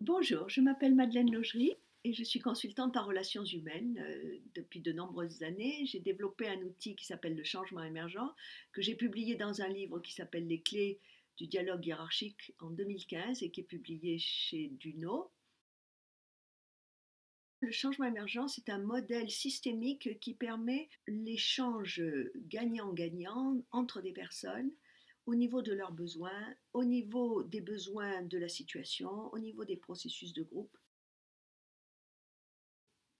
Bonjour, je m'appelle Madeleine Logerie et je suis consultante en relations humaines euh, depuis de nombreuses années. J'ai développé un outil qui s'appelle le changement émergent, que j'ai publié dans un livre qui s'appelle Les clés du dialogue hiérarchique en 2015 et qui est publié chez Duno. Le changement émergent, c'est un modèle systémique qui permet l'échange gagnant-gagnant entre des personnes au niveau de leurs besoins, au niveau des besoins de la situation, au niveau des processus de groupe.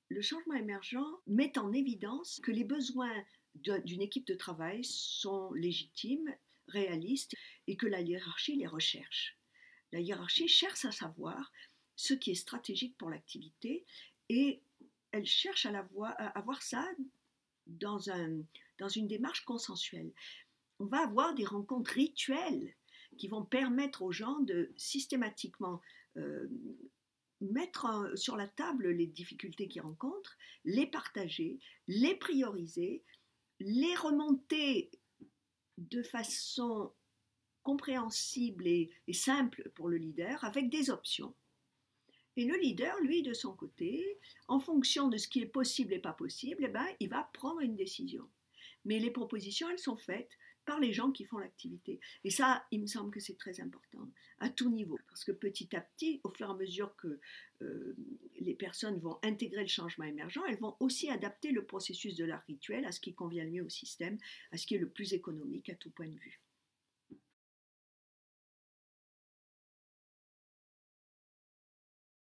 Le changement émergent met en évidence que les besoins d'une équipe de travail sont légitimes, réalistes et que la hiérarchie les recherche. La hiérarchie cherche à savoir ce qui est stratégique pour l'activité et elle cherche à, la voir, à voir ça dans une démarche consensuelle on va avoir des rencontres rituelles qui vont permettre aux gens de systématiquement euh, mettre sur la table les difficultés qu'ils rencontrent, les partager, les prioriser, les remonter de façon compréhensible et, simple pour le leader avec des options. Et le leader, lui, de son côté, en fonction de ce qui est possible et pas possible, eh ben, il va prendre une décision. Mais les propositions, elles sont faites par les gens qui font l'activité. Et ça, il me semble que c'est très important, à tout niveau, parce que petit à petit, au fur et à mesure que euh, les personnes vont intégrer le changement émergent, elles vont aussi adapter le processus de leur rituel à ce qui convient le mieux au système, à ce qui est le plus économique à tout point de vue.